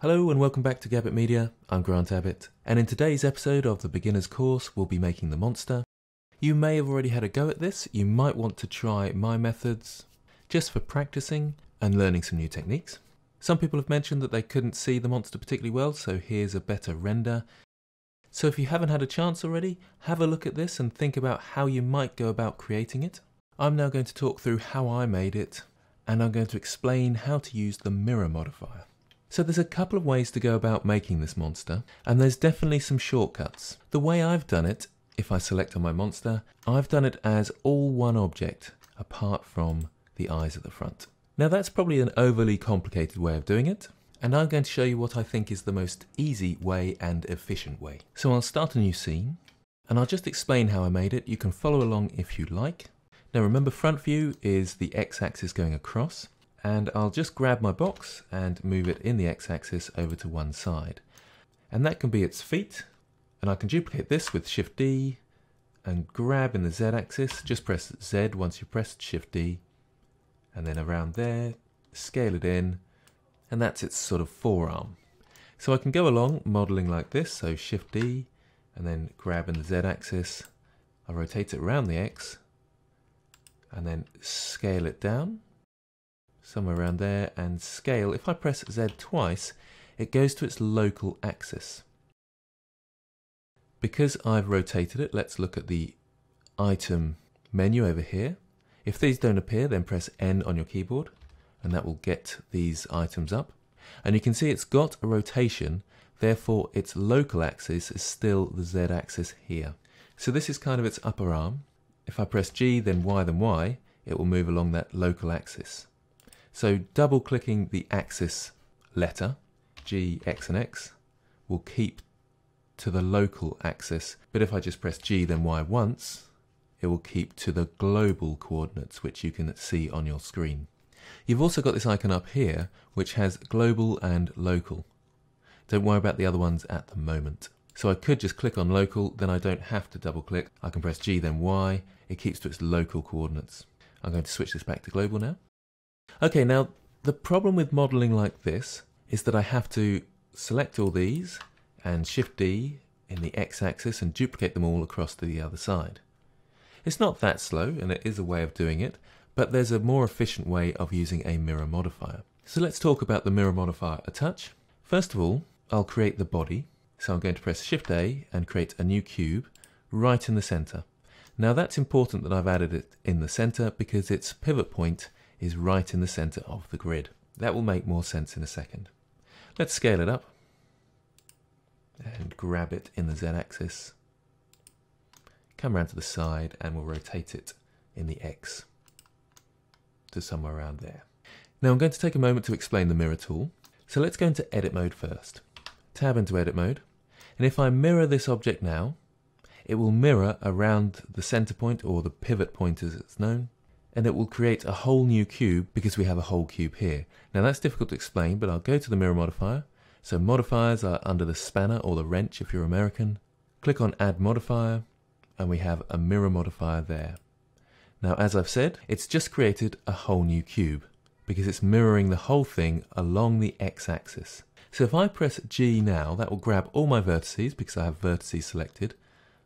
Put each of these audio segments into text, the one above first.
Hello and welcome back to Gabbitt Media. I'm Grant Abbitt, and in today's episode of the beginner's course, we'll be making the monster. You may have already had a go at this. You might want to try my methods just for practicing and learning some new techniques. Some people have mentioned that they couldn't see the monster particularly well, so here's a better render. So if you haven't had a chance already, have a look at this and think about how you might go about creating it. I'm now going to talk through how I made it, and I'm going to explain how to use the mirror modifier. So there's a couple of ways to go about making this monster, and there's definitely some shortcuts. The way I've done it, if I select on my monster, I've done it as all one object, apart from the eyes at the front. Now that's probably an overly complicated way of doing it, and I'm going to show you what I think is the most easy way and efficient way. So I'll start a new scene, and I'll just explain how I made it. You can follow along if you like. Now remember front view is the x-axis going across, and I'll just grab my box and move it in the x-axis over to one side. And that can be its feet, and I can duplicate this with Shift D and grab in the z-axis, just press Z once you've pressed Shift D, and then around there, scale it in, and that's its sort of forearm. So I can go along modeling like this, so Shift D, and then grab in the z-axis, I rotate it around the x, and then scale it down, somewhere around there and scale, if I press Z twice, it goes to its local axis. Because I've rotated it, let's look at the item menu over here. If these don't appear, then press N on your keyboard and that will get these items up. And you can see it's got a rotation, therefore its local axis is still the Z axis here. So this is kind of its upper arm. If I press G, then Y, then Y, it will move along that local axis. So double clicking the axis letter, G, X and X, will keep to the local axis. But if I just press G then Y once, it will keep to the global coordinates, which you can see on your screen. You've also got this icon up here, which has global and local. Don't worry about the other ones at the moment. So I could just click on local, then I don't have to double click. I can press G then Y, it keeps to its local coordinates. I'm going to switch this back to global now. Okay, now the problem with modeling like this is that I have to select all these and Shift D in the x-axis and duplicate them all across to the other side. It's not that slow and it is a way of doing it, but there's a more efficient way of using a mirror modifier. So let's talk about the mirror modifier a touch. First of all, I'll create the body. So I'm going to press Shift A and create a new cube right in the center. Now that's important that I've added it in the center because its pivot point is right in the center of the grid. That will make more sense in a second. Let's scale it up and grab it in the z-axis. Come around to the side and we'll rotate it in the x to somewhere around there. Now I'm going to take a moment to explain the mirror tool. So let's go into edit mode first. Tab into edit mode. And if I mirror this object now, it will mirror around the center point or the pivot point as it's known and it will create a whole new cube because we have a whole cube here. Now that's difficult to explain, but I'll go to the mirror modifier. So modifiers are under the spanner or the wrench if you're American. Click on add modifier and we have a mirror modifier there. Now as I've said, it's just created a whole new cube because it's mirroring the whole thing along the x-axis. So if I press G now, that will grab all my vertices because I have vertices selected,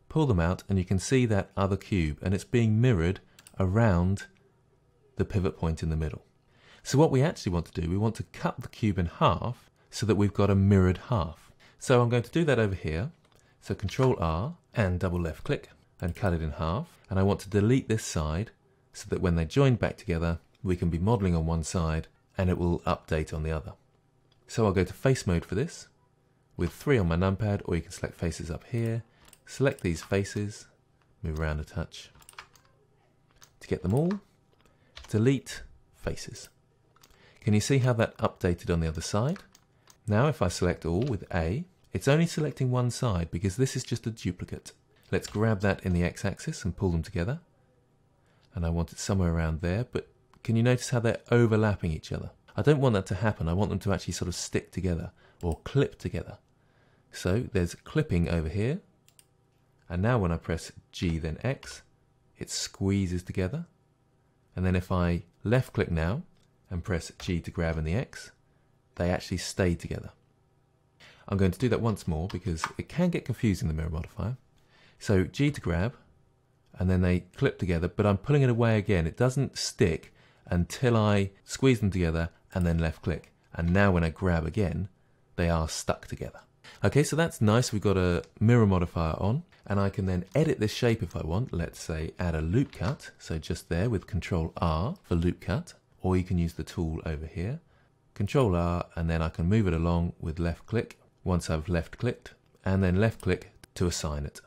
pull them out and you can see that other cube and it's being mirrored around the pivot point in the middle. So what we actually want to do, we want to cut the cube in half so that we've got a mirrored half. So I'm going to do that over here. So Control R and double left click and cut it in half. And I want to delete this side so that when they join back together, we can be modeling on one side and it will update on the other. So I'll go to face mode for this with three on my numpad, or you can select faces up here. Select these faces, move around a touch to get them all delete faces. Can you see how that updated on the other side? Now if I select all with A, it's only selecting one side because this is just a duplicate. Let's grab that in the x-axis and pull them together. And I want it somewhere around there, but can you notice how they're overlapping each other? I don't want that to happen. I want them to actually sort of stick together or clip together. So there's clipping over here. And now when I press G then X, it squeezes together. And then if I left click now and press G to grab in the X, they actually stay together. I'm going to do that once more because it can get confusing, the mirror modifier. So G to grab, and then they clip together, but I'm pulling it away again. It doesn't stick until I squeeze them together and then left click. And now when I grab again, they are stuck together. Okay, so that's nice. We've got a mirror modifier on, and I can then edit this shape if I want. Let's say add a loop cut. So just there with Control R for loop cut, or you can use the tool over here. Control R, and then I can move it along with left click once I've left clicked, and then left click to assign it.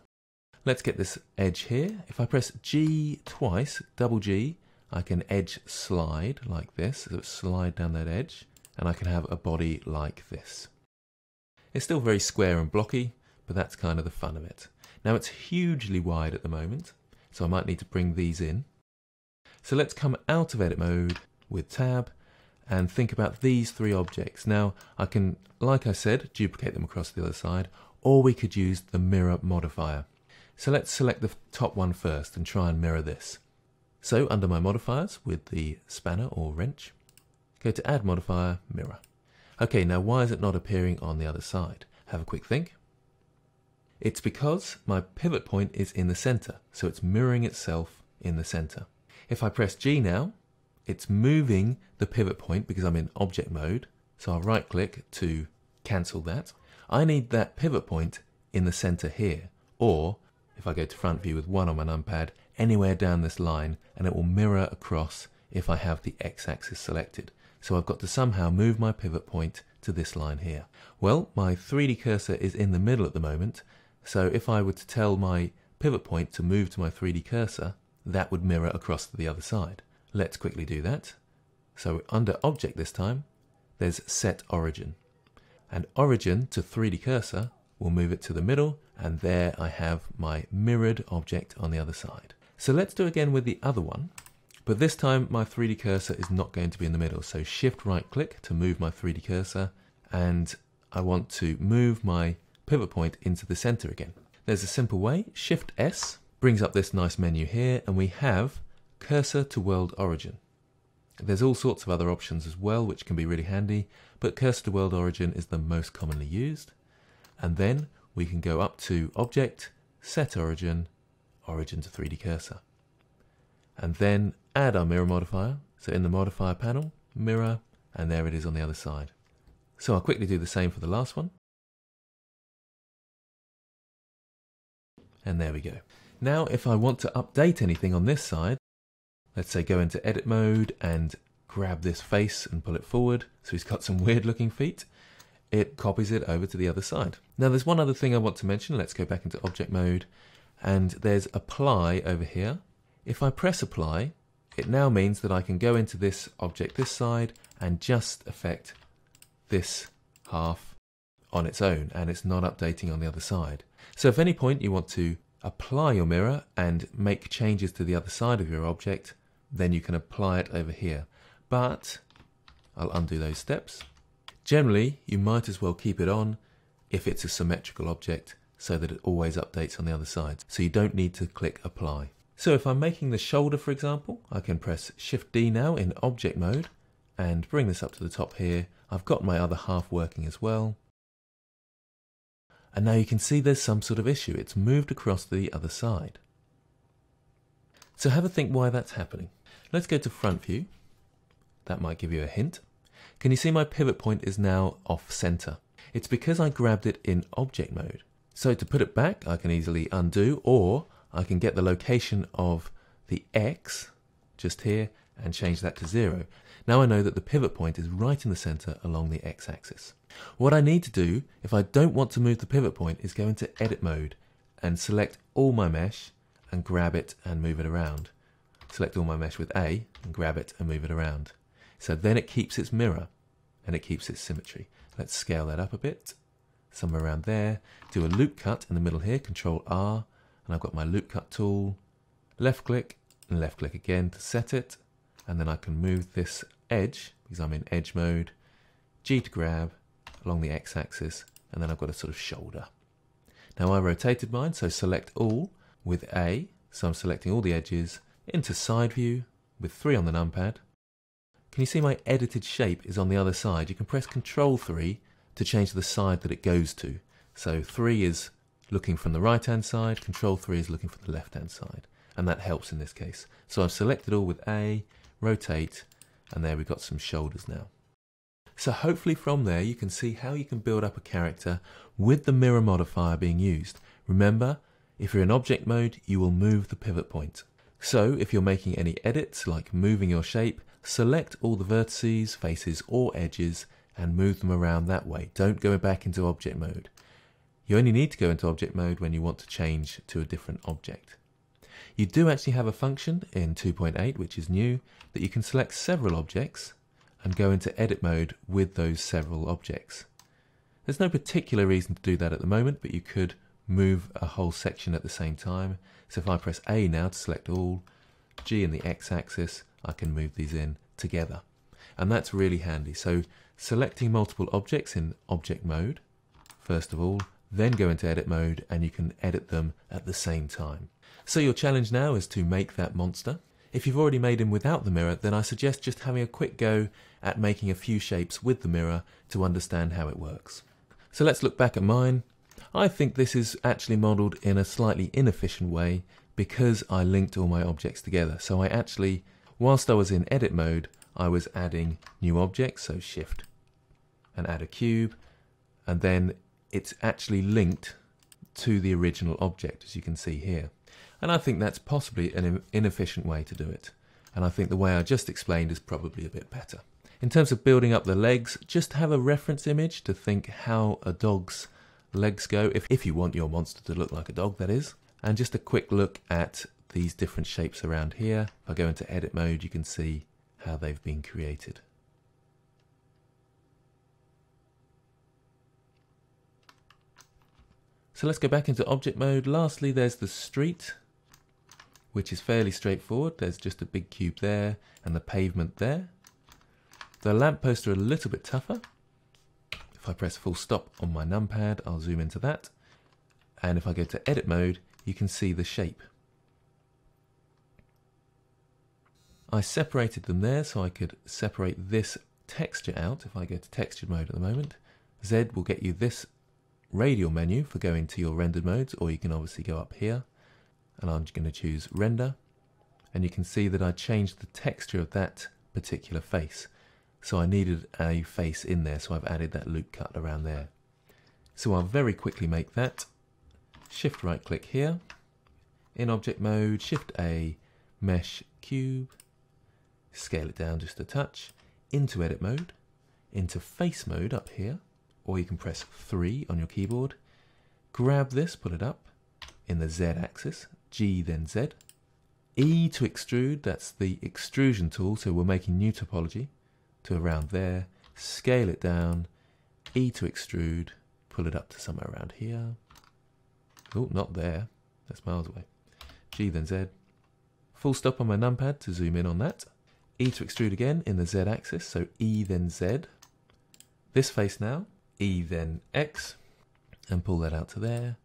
Let's get this edge here. If I press G twice, double G, I can edge slide like this, so slide down that edge, and I can have a body like this. It's still very square and blocky, but that's kind of the fun of it. Now it's hugely wide at the moment, so I might need to bring these in. So let's come out of edit mode with tab and think about these three objects. Now I can, like I said, duplicate them across the other side, or we could use the mirror modifier. So let's select the top one first and try and mirror this. So under my modifiers with the spanner or wrench, go to add modifier, mirror. Okay, now why is it not appearing on the other side? Have a quick think. It's because my pivot point is in the center, so it's mirroring itself in the center. If I press G now, it's moving the pivot point because I'm in object mode, so I'll right click to cancel that. I need that pivot point in the center here, or if I go to front view with one on my numpad, anywhere down this line, and it will mirror across if I have the x-axis selected. So I've got to somehow move my pivot point to this line here. Well, my 3D cursor is in the middle at the moment, so if I were to tell my pivot point to move to my 3D cursor, that would mirror across to the other side. Let's quickly do that. So under Object this time, there's Set Origin. And Origin to 3D cursor will move it to the middle, and there I have my mirrored object on the other side. So let's do again with the other one. But this time my 3D cursor is not going to be in the middle. So shift right click to move my 3D cursor and I want to move my pivot point into the center again. There's a simple way. Shift S brings up this nice menu here and we have cursor to world origin. There's all sorts of other options as well which can be really handy, but cursor to world origin is the most commonly used. And then we can go up to object, set origin, origin to 3D cursor. And then add our mirror modifier. So in the modifier panel, mirror, and there it is on the other side. So I'll quickly do the same for the last one. And there we go. Now if I want to update anything on this side, let's say go into edit mode and grab this face and pull it forward, so he's got some weird looking feet, it copies it over to the other side. Now there's one other thing I want to mention, let's go back into object mode, and there's apply over here. If I press apply, it now means that I can go into this object this side and just affect this half on its own and it's not updating on the other side. So if any point you want to apply your mirror and make changes to the other side of your object, then you can apply it over here. But I'll undo those steps. Generally, you might as well keep it on if it's a symmetrical object so that it always updates on the other side. So you don't need to click apply. So if I'm making the shoulder, for example, I can press Shift D now in object mode and bring this up to the top here. I've got my other half working as well. And now you can see there's some sort of issue. It's moved across to the other side. So have a think why that's happening. Let's go to front view. That might give you a hint. Can you see my pivot point is now off center? It's because I grabbed it in object mode. So to put it back, I can easily undo or I can get the location of the X just here and change that to zero. Now I know that the pivot point is right in the center along the X axis. What I need to do if I don't want to move the pivot point is go into edit mode and select all my mesh and grab it and move it around. Select all my mesh with A and grab it and move it around. So then it keeps its mirror and it keeps its symmetry. Let's scale that up a bit, somewhere around there. Do a loop cut in the middle here, Control R, and I've got my loop cut tool, left click and left click again to set it and then I can move this edge because I'm in edge mode, G to grab along the X axis and then I've got a sort of shoulder. Now I rotated mine so select all with A so I'm selecting all the edges into side view with 3 on the numpad. Can you see my edited shape is on the other side? You can press Control 3 to change the side that it goes to. So 3 is looking from the right hand side, control 3 is looking from the left hand side, and that helps in this case. So I've selected all with A, rotate, and there we've got some shoulders now. So hopefully from there you can see how you can build up a character with the mirror modifier being used. Remember, if you're in object mode, you will move the pivot point. So if you're making any edits, like moving your shape, select all the vertices, faces or edges and move them around that way. Don't go back into object mode. You only need to go into object mode when you want to change to a different object. You do actually have a function in 2.8, which is new, that you can select several objects and go into edit mode with those several objects. There's no particular reason to do that at the moment, but you could move a whole section at the same time. So if I press A now to select all, G in the X axis, I can move these in together. And that's really handy. So selecting multiple objects in object mode, first of all, then go into edit mode and you can edit them at the same time. So your challenge now is to make that monster. If you've already made him without the mirror, then I suggest just having a quick go at making a few shapes with the mirror to understand how it works. So let's look back at mine. I think this is actually modeled in a slightly inefficient way because I linked all my objects together. So I actually, whilst I was in edit mode, I was adding new objects, so shift and add a cube, and then it's actually linked to the original object, as you can see here. And I think that's possibly an inefficient way to do it. And I think the way I just explained is probably a bit better. In terms of building up the legs, just have a reference image to think how a dog's legs go, if, if you want your monster to look like a dog, that is. And just a quick look at these different shapes around here. If I go into edit mode, you can see how they've been created. So let's go back into object mode. Lastly, there's the street, which is fairly straightforward. There's just a big cube there and the pavement there. The lampposts are a little bit tougher. If I press full stop on my numpad, I'll zoom into that. And if I go to edit mode, you can see the shape. I separated them there so I could separate this texture out. If I go to textured mode at the moment, Z will get you this radial menu for going to your rendered modes, or you can obviously go up here. And I'm going to choose render. And you can see that I changed the texture of that particular face. So I needed a face in there, so I've added that loop cut around there. So I'll very quickly make that. Shift right click here. In object mode, Shift A, Mesh Cube. Scale it down just a touch. Into edit mode. Into face mode up here. Or you can press 3 on your keyboard. Grab this, pull it up in the Z axis. G then Z. E to extrude, that's the extrusion tool, so we're making new topology to around there, scale it down, E to extrude, pull it up to somewhere around here. Oh, not there. That's miles away. G then Z. Full stop on my numpad to zoom in on that. E to extrude again in the Z axis, so E then Z. This face now, E then X, and pull that out to there.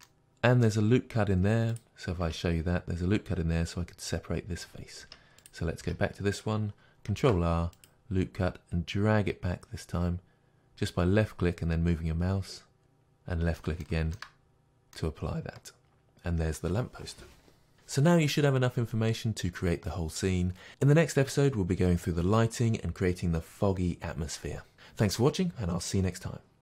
And there's a loop cut in there, so if I show you that, there's a loop cut in there so I could separate this face. So let's go back to this one, Control R, loop cut and drag it back this time just by left click and then moving your mouse and left click again to apply that. And there's the lamppost. So now you should have enough information to create the whole scene. In the next episode, we'll be going through the lighting and creating the foggy atmosphere. Thanks for watching, and I'll see you next time.